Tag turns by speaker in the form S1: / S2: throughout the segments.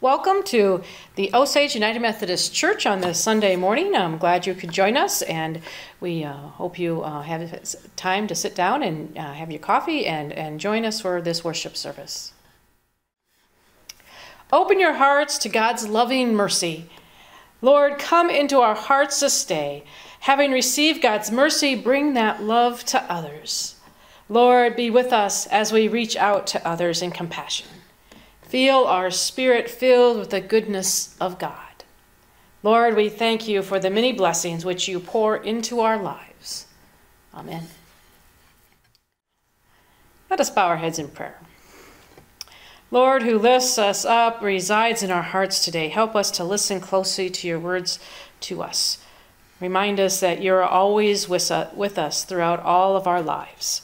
S1: Welcome to the Osage United Methodist Church on this Sunday morning. I'm glad you could join us, and we uh, hope you uh, have time to sit down and uh, have your coffee and, and join us for this worship service. Open your hearts to God's loving mercy. Lord, come into our hearts this day. Having received God's mercy, bring that love to others. Lord, be with us as we reach out to others in compassion. Feel our spirit filled with the goodness of God. Lord, we thank you for the many blessings which you pour into our lives. Amen. Let us bow our heads in prayer. Lord, who lifts us up, resides in our hearts today. Help us to listen closely to your words to us. Remind us that you're always with us throughout all of our lives.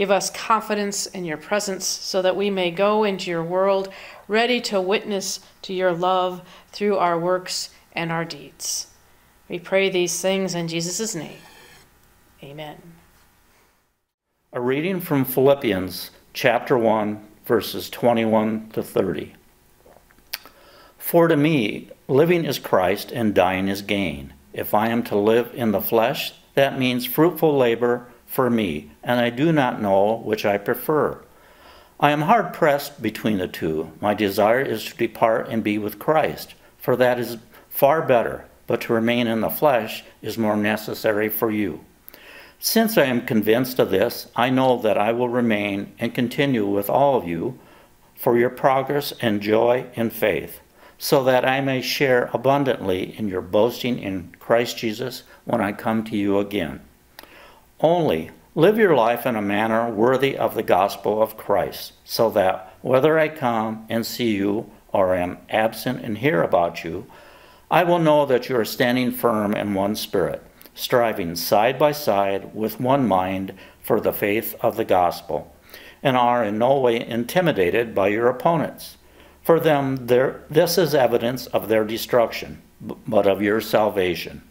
S1: Give us confidence in your presence so that we may go into your world ready to witness to your love through our works and our deeds. We pray these things in Jesus' name. Amen.
S2: A reading from Philippians chapter 1, verses 21 to 30. For to me, living is Christ and dying is gain. If I am to live in the flesh, that means fruitful labor for me, and I do not know which I prefer. I am hard pressed between the two. My desire is to depart and be with Christ, for that is far better, but to remain in the flesh is more necessary for you. Since I am convinced of this, I know that I will remain and continue with all of you for your progress and joy in faith, so that I may share abundantly in your boasting in Christ Jesus when I come to you again. Only live your life in a manner worthy of the gospel of Christ, so that whether I come and see you or am absent and hear about you, I will know that you are standing firm in one spirit, striving side by side with one mind for the faith of the gospel, and are in no way intimidated by your opponents. For them, this is evidence of their destruction, but of your salvation.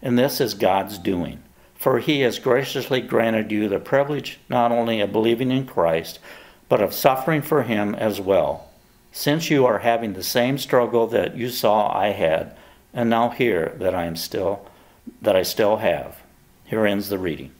S2: And this is God's doing for he has graciously granted you the privilege not only of believing in Christ, but of suffering for him as well, since you are having the same struggle that you saw I had, and now hear that I am still that I still have. Here ends the reading.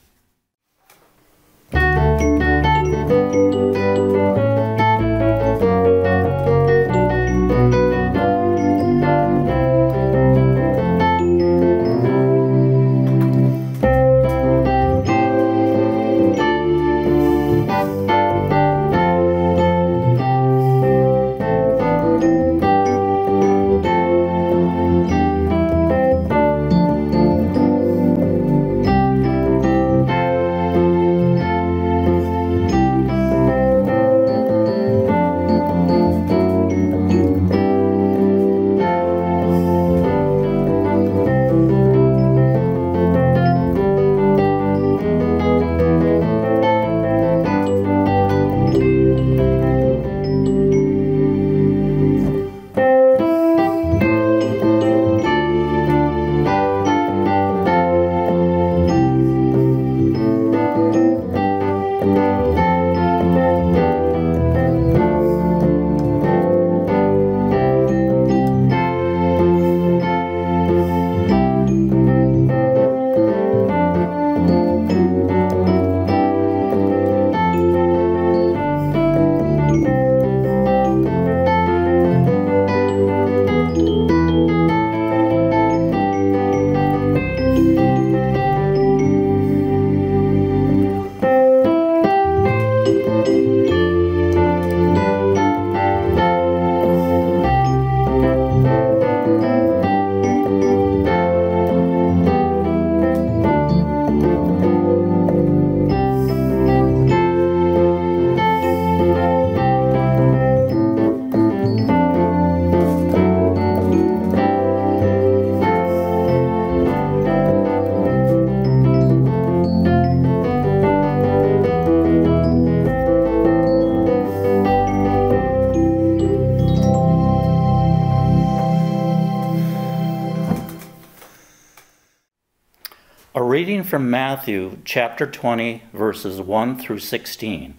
S2: From Matthew chapter 20, verses 1 through 16.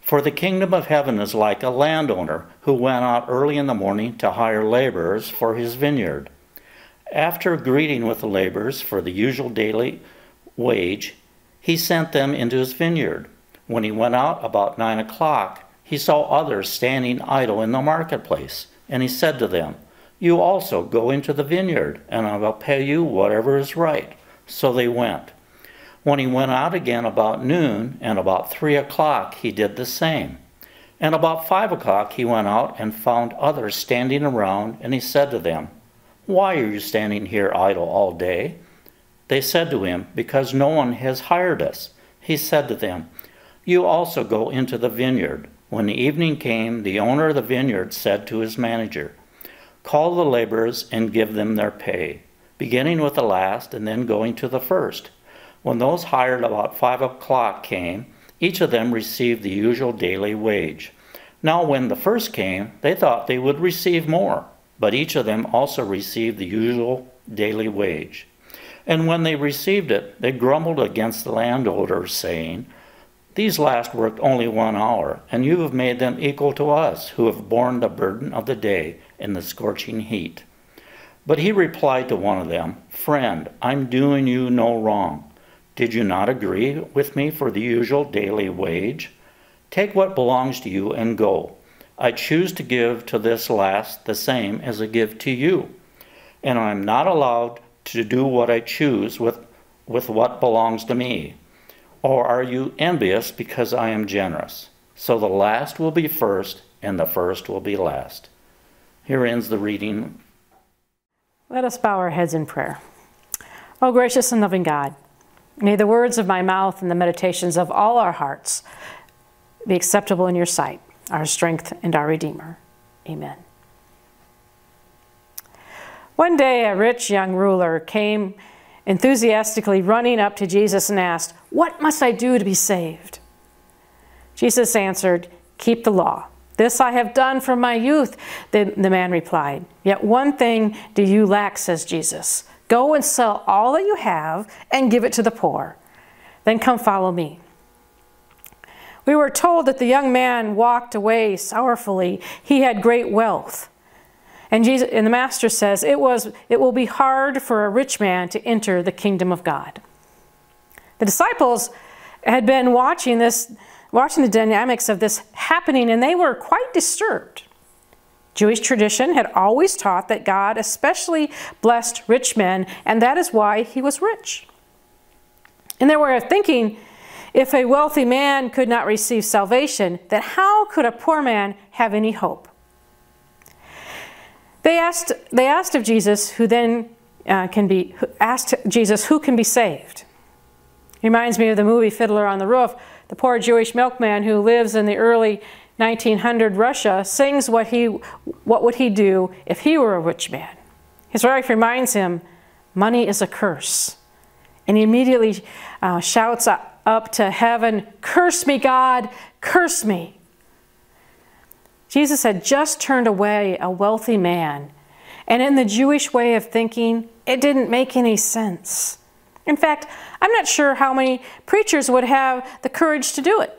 S2: For the kingdom of heaven is like a landowner who went out early in the morning to hire laborers for his vineyard. After greeting with the laborers for the usual daily wage, he sent them into his vineyard. When he went out about nine o'clock, he saw others standing idle in the marketplace, and he said to them, You also go into the vineyard, and I will pay you whatever is right. So they went. When he went out again about noon, and about three o'clock, he did the same. And about five o'clock, he went out and found others standing around, and he said to them, Why are you standing here idle all day? They said to him, Because no one has hired us. He said to them, You also go into the vineyard. When the evening came, the owner of the vineyard said to his manager, Call the laborers and give them their pay, beginning with the last and then going to the first. When those hired about five o'clock came, each of them received the usual daily wage. Now, when the first came, they thought they would receive more, but each of them also received the usual daily wage. And when they received it, they grumbled against the landowners, saying, These last worked only one hour, and you have made them equal to us, who have borne the burden of the day in the scorching heat. But he replied to one of them, Friend, I'm doing you no wrong. Did you not agree with me for the usual daily wage? Take what belongs to you and go. I choose to give to this last the same as I give to you, and I am not allowed to do what I choose with, with what belongs to me? Or are you envious because I am generous? So the last will be first, and the first will be last. Here ends the reading.
S1: Let us bow our heads in prayer. O gracious and loving God, may the words of my mouth and the meditations of all our hearts be acceptable in your sight, our strength and our Redeemer. Amen. One day, a rich young ruler came enthusiastically running up to Jesus and asked, What must I do to be saved? Jesus answered, Keep the law. This I have done from my youth, the, the man replied. Yet one thing do you lack, says Jesus. Go and sell all that you have and give it to the poor. Then come follow me. We were told that the young man walked away sorrowfully. He had great wealth. And, Jesus, and the Master says, it, was, it will be hard for a rich man to enter the kingdom of God. The disciples had been watching this, watching the dynamics of this happening, and they were quite disturbed. Jewish tradition had always taught that God especially blessed rich men, and that is why he was rich. In their way of thinking, if a wealthy man could not receive salvation, then how could a poor man have any hope? They asked, they asked of Jesus, who then uh, can be, asked Jesus, who can be saved? Reminds me of the movie Fiddler on the Roof. The poor Jewish milkman who lives in the early 1900 Russia sings what he, what would he do if he were a rich man? His wife reminds him, money is a curse. And he immediately uh, shouts up to heaven, curse me, God, curse me. Jesus had just turned away a wealthy man, and in the Jewish way of thinking, it didn't make any sense. In fact, I'm not sure how many preachers would have the courage to do it.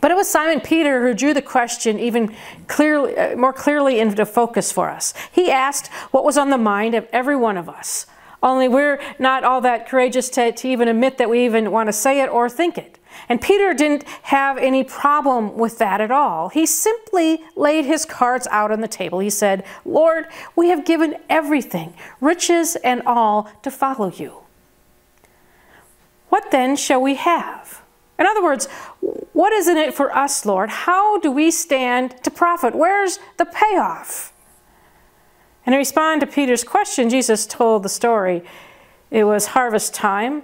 S1: But it was Simon Peter who drew the question even clearly, uh, more clearly into focus for us. He asked what was on the mind of every one of us. Only we're not all that courageous to, to even admit that we even want to say it or think it. And Peter didn't have any problem with that at all. He simply laid his cards out on the table. He said, Lord, we have given everything, riches and all, to follow you. What then shall we have? In other words, what is in it for us, Lord? How do we stand to profit? Where's the payoff? And to respond to Peter's question, Jesus told the story. It was harvest time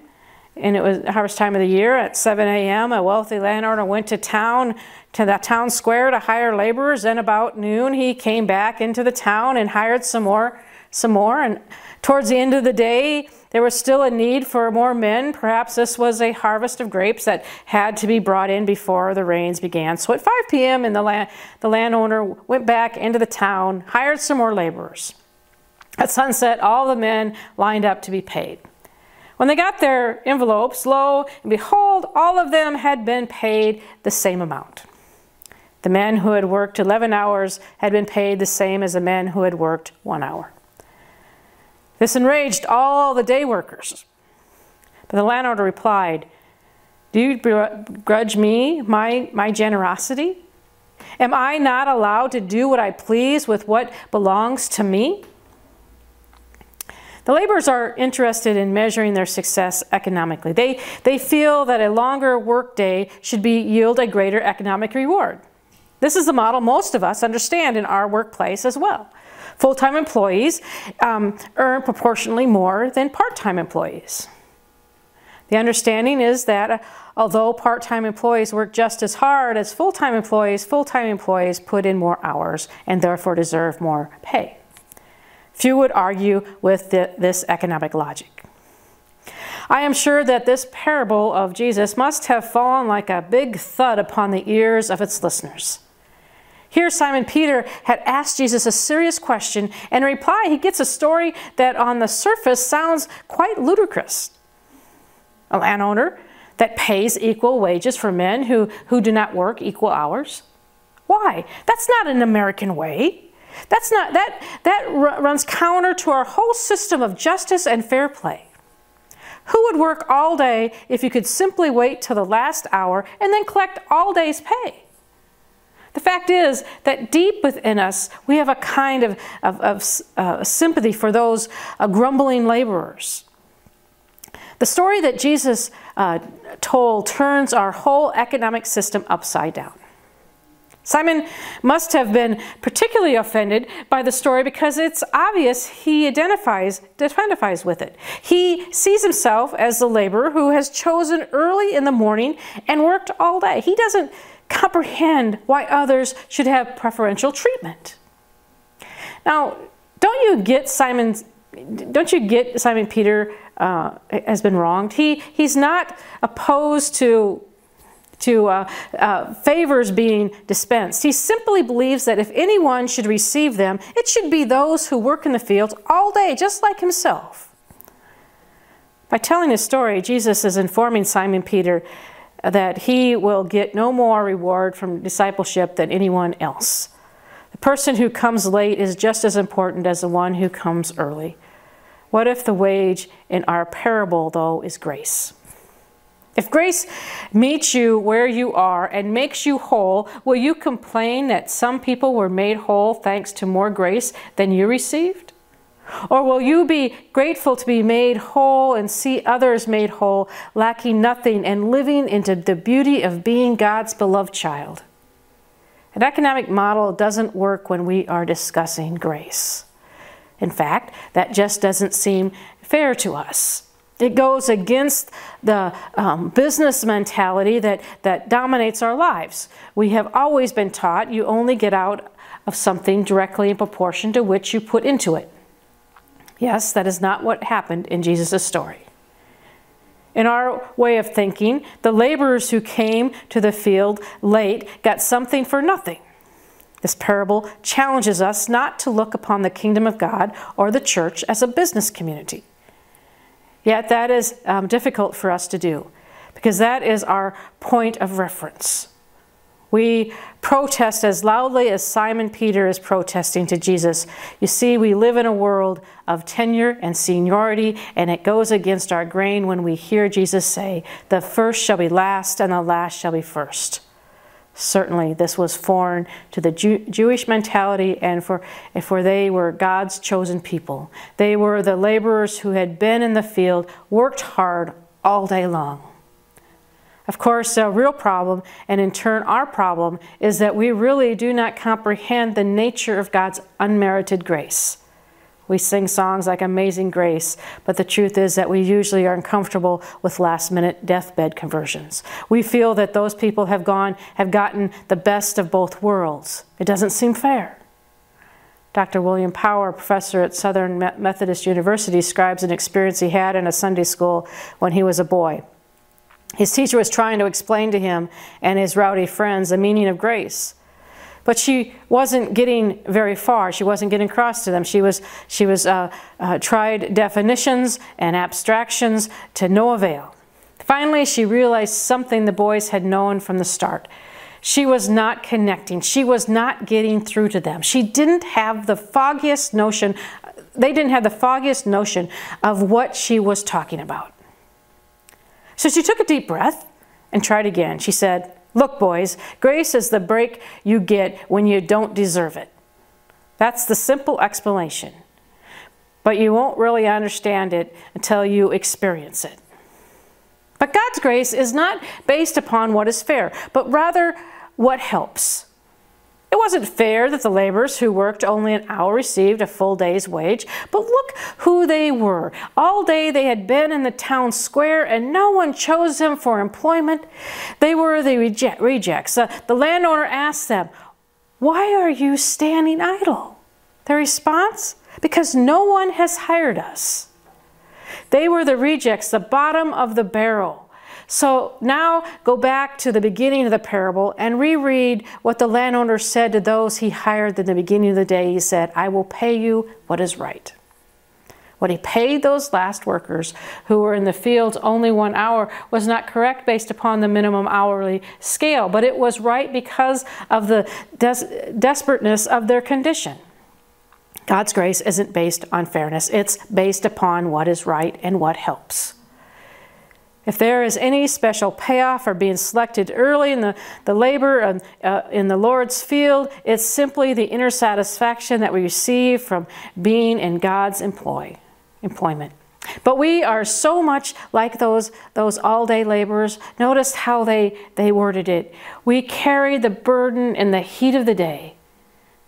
S1: and it was harvest time of the year at 7 a.m. A wealthy landowner went to town, to the town square to hire laborers. Then about noon, he came back into the town and hired some more, some more. And towards the end of the day, there was still a need for more men. Perhaps this was a harvest of grapes that had to be brought in before the rains began. So at 5 p.m., and the, land, the landowner went back into the town, hired some more laborers. At sunset, all the men lined up to be paid. When they got their envelopes, lo and behold, all of them had been paid the same amount. The men who had worked 11 hours had been paid the same as the men who had worked one hour. This enraged all the day workers. But the landowner replied, Do you grudge me my, my generosity? Am I not allowed to do what I please with what belongs to me? The laborers are interested in measuring their success economically. They, they feel that a longer workday should be, yield a greater economic reward. This is the model most of us understand in our workplace as well. Full time employees um, earn proportionally more than part time employees. The understanding is that uh, although part time employees work just as hard as full time employees, full time employees put in more hours and therefore deserve more pay. Few would argue with the, this economic logic. I am sure that this parable of Jesus must have fallen like a big thud upon the ears of its listeners. Here, Simon Peter had asked Jesus a serious question, and in reply, he gets a story that on the surface sounds quite ludicrous. A landowner that pays equal wages for men who, who do not work equal hours? Why? That's not an American way. That's not that that runs counter to our whole system of justice and fair play. Who would work all day if you could simply wait till the last hour and then collect all day's pay? The fact is that deep within us, we have a kind of, of, of uh, sympathy for those uh, grumbling laborers. The story that Jesus uh, told turns our whole economic system upside down. Simon must have been particularly offended by the story because it's obvious he identifies, identifies with it. He sees himself as the laborer who has chosen early in the morning and worked all day. He doesn't comprehend why others should have preferential treatment. Now, don't you get Simon's don't you get Simon Peter uh, has been wronged? He he's not opposed to to uh, uh, favors being dispensed. He simply believes that if anyone should receive them, it should be those who work in the fields all day, just like himself. By telling his story, Jesus is informing Simon Peter that he will get no more reward from discipleship than anyone else. The person who comes late is just as important as the one who comes early. What if the wage in our parable, though, is grace? If grace meets you where you are and makes you whole, will you complain that some people were made whole thanks to more grace than you received? Or will you be grateful to be made whole and see others made whole, lacking nothing and living into the beauty of being God's beloved child? An economic model doesn't work when we are discussing grace. In fact, that just doesn't seem fair to us. It goes against the um, business mentality that, that dominates our lives. We have always been taught you only get out of something directly in proportion to which you put into it. Yes, that is not what happened in Jesus' story. In our way of thinking, the laborers who came to the field late got something for nothing. This parable challenges us not to look upon the kingdom of God or the church as a business community. Yet that is um, difficult for us to do because that is our point of reference. We protest as loudly as Simon Peter is protesting to Jesus. You see, we live in a world of tenure and seniority, and it goes against our grain when we hear Jesus say, The first shall be last, and the last shall be first. Certainly, this was foreign to the Jew- Jewish mentality, and for, for they were God's chosen people. They were the laborers who had been in the field, worked hard all day long. Of course, the real problem, and in turn our problem, is that we really do not comprehend the nature of God's unmerited grace. We sing songs like Amazing Grace, but the truth is that we usually are uncomfortable with last minute deathbed conversions. We feel that those people have gone have gotten the best of both worlds. It doesn't seem fair. Dr. William Power, professor at Southern Methodist University, describes an experience he had in a Sunday school when he was a boy. His teacher was trying to explain to him and his rowdy friends the meaning of grace. But she wasn't getting very far. She wasn't getting across to them. She was, she was uh, uh, tried definitions and abstractions to no avail. Finally, she realized something the boys had known from the start. She was not connecting. She was not getting through to them. She didn't have the foggiest notion, they didn't have the foggiest notion of what she was talking about. So she took a deep breath and tried again. She said, Look, boys, grace is the break you get when you don't deserve it. That's the simple explanation. But you won't really understand it until you experience it. But God's grace is not based upon what is fair, but rather what helps. It wasn't fair that the laborers who worked only an hour received a full day's wage, but look who they were. All day they had been in the town square and no one chose them for employment. They were the rejects. Uh, the landowner asked them, Why are you standing idle? Their response, Because no one has hired us. They were the rejects, the bottom of the barrel. So now go back to the beginning of the parable and reread what the landowner said to those he hired in the beginning of the day. He said, I will pay you what is right. What he paid those last workers who were in the fields only one hour was not correct based upon the minimum hourly scale, but it was right because of the des- desperateness of their condition. God's grace isn't based on fairness, it's based upon what is right and what helps. If there is any special payoff for being selected early in the, the labor and, uh, in the Lord's field, it's simply the inner satisfaction that we receive from being in God's employ, employment. But we are so much like those, those all day laborers. Notice how they, they worded it. We carry the burden in the heat of the day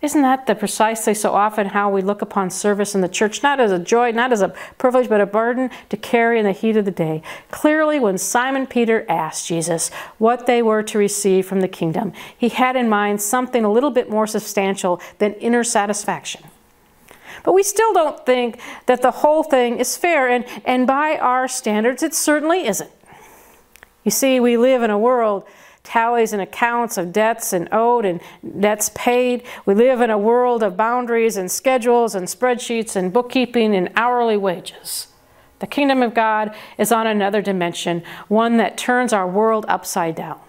S1: isn't that the precisely so often how we look upon service in the church, not as a joy, not as a privilege, but a burden to carry in the heat of the day? Clearly, when Simon Peter asked Jesus what they were to receive from the kingdom, he had in mind something a little bit more substantial than inner satisfaction. But we still don't think that the whole thing is fair, and, and by our standards, it certainly isn't. You see, we live in a world tallies and accounts of debts and owed and debts paid. We live in a world of boundaries and schedules and spreadsheets and bookkeeping and hourly wages. The kingdom of God is on another dimension, one that turns our world upside down.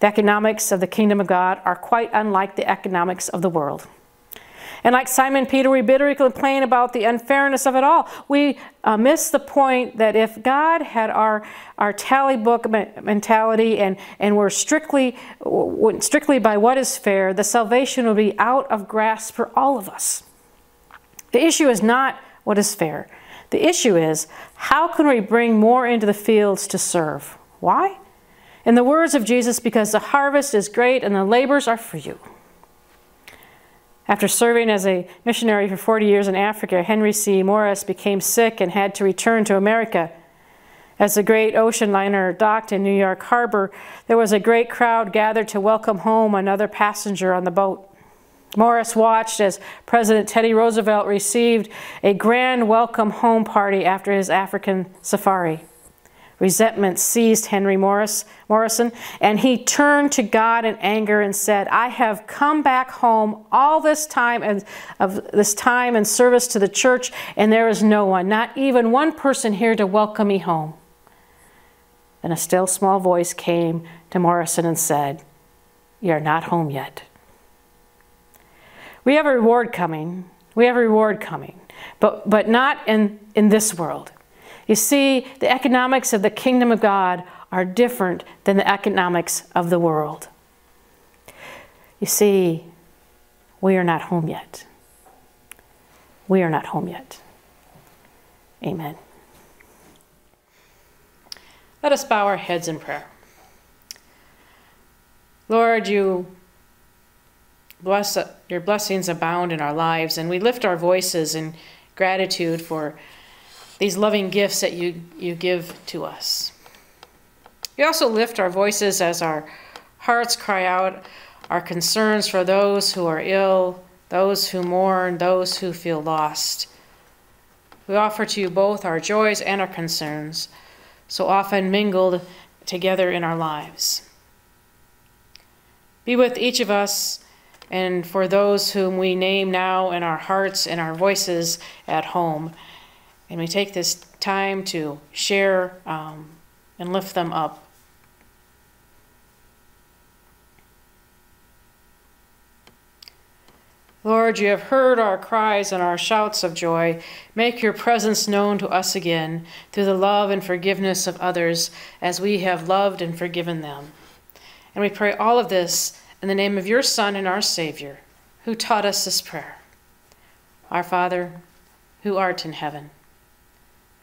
S1: The economics of the kingdom of God are quite unlike the economics of the world. And like Simon Peter, we bitterly complain about the unfairness of it all. We uh, miss the point that if God had our, our tally book mentality and, and we're strictly, strictly by what is fair, the salvation would be out of grasp for all of us. The issue is not what is fair. The issue is how can we bring more into the fields to serve? Why? In the words of Jesus, because the harvest is great and the labors are for you. After serving as a missionary for 40 years in Africa, Henry C. Morris became sick and had to return to America. As the great ocean liner docked in New York Harbor, there was a great crowd gathered to welcome home another passenger on the boat. Morris watched as President Teddy Roosevelt received a grand welcome home party after his African safari. Resentment seized Henry Morris, Morrison, and he turned to God in anger and said, I have come back home all this time and of this time and service to the church, and there is no one, not even one person here to welcome me home. Then a still small voice came to Morrison and said, You're not home yet. We have a reward coming. We have a reward coming, but, but not in, in this world. You see, the economics of the kingdom of God are different than the economics of the world. You see, we are not home yet. We are not home yet. Amen. Let us bow our heads in prayer. Lord, you bless your blessings abound in our lives, and we lift our voices in gratitude for these loving gifts that you, you give to us. We also lift our voices as our hearts cry out our concerns for those who are ill, those who mourn, those who feel lost. We offer to you both our joys and our concerns, so often mingled together in our lives. Be with each of us and for those whom we name now in our hearts and our voices at home. And we take this time to share um, and lift them up. Lord, you have heard our cries and our shouts of joy. Make your presence known to us again through the love and forgiveness of others as we have loved and forgiven them. And we pray all of this in the name of your Son and our Savior, who taught us this prayer. Our Father, who art in heaven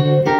S1: Thank you.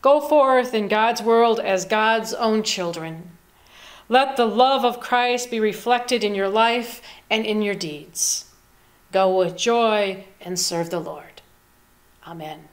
S1: Go forth in God's world as God's own children. Let the love of Christ be reflected in your life and in your deeds. Go with joy and serve the Lord. Amen.